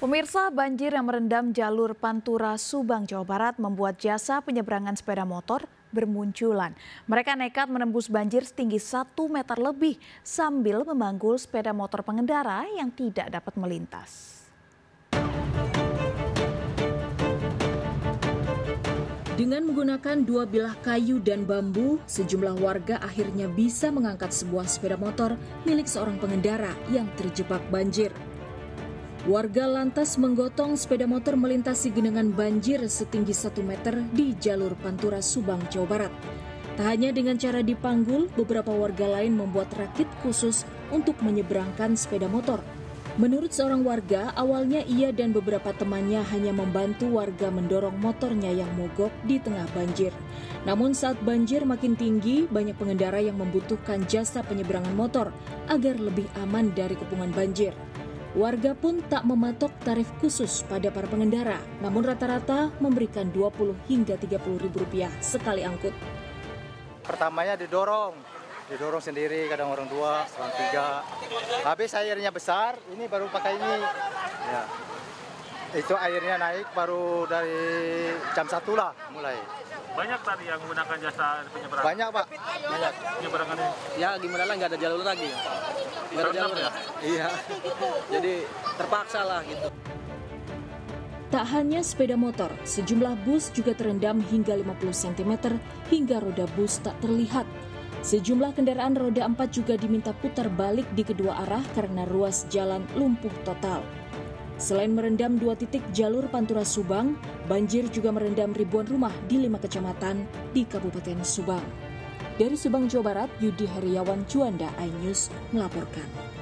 Pemirsa, banjir yang merendam jalur Pantura Subang, Jawa Barat membuat jasa penyeberangan sepeda motor bermunculan. Mereka nekat menembus banjir setinggi satu meter lebih sambil memanggul sepeda motor pengendara yang tidak dapat melintas. Dengan menggunakan dua bilah kayu dan bambu, sejumlah warga akhirnya bisa mengangkat sebuah sepeda motor milik seorang pengendara yang terjebak banjir. Warga lantas menggotong sepeda motor melintasi genangan banjir setinggi 1 meter di jalur Pantura Subang, Jawa Barat. Tak hanya dengan cara dipanggul, beberapa warga lain membuat rakit khusus untuk menyeberangkan sepeda motor. Menurut seorang warga, awalnya ia dan beberapa temannya hanya membantu warga mendorong motornya yang mogok di tengah banjir. Namun saat banjir makin tinggi, banyak pengendara yang membutuhkan jasa penyeberangan motor agar lebih aman dari kepungan banjir. Warga pun tak mematok tarif khusus pada para pengendara, namun rata-rata memberikan 20 hingga 30 ribu rupiah sekali angkut. Pertamanya didorong, didorong sendiri, kadang orang dua, orang tiga. Habis airnya besar, ini baru pakai ini. Ya. Itu airnya naik baru dari jam satu lah mulai. Banyak tadi yang menggunakan jasa penyeberangan. Banyak pak, banyak. Penyeberangan ini. Ya gimana lah nggak ada jalur lagi. Nggak ada jalur ya. Iya. Terpaksa lah gitu. Tak hanya sepeda motor, sejumlah bus juga terendam hingga 50 cm hingga roda bus tak terlihat. Sejumlah kendaraan roda 4 juga diminta putar balik di kedua arah karena ruas jalan lumpuh total. Selain merendam dua titik jalur Pantura Subang, banjir juga merendam ribuan rumah di lima kecamatan di Kabupaten Subang. Dari Subang, Jawa Barat, Yudi Heriawan Juanda, iNews melaporkan.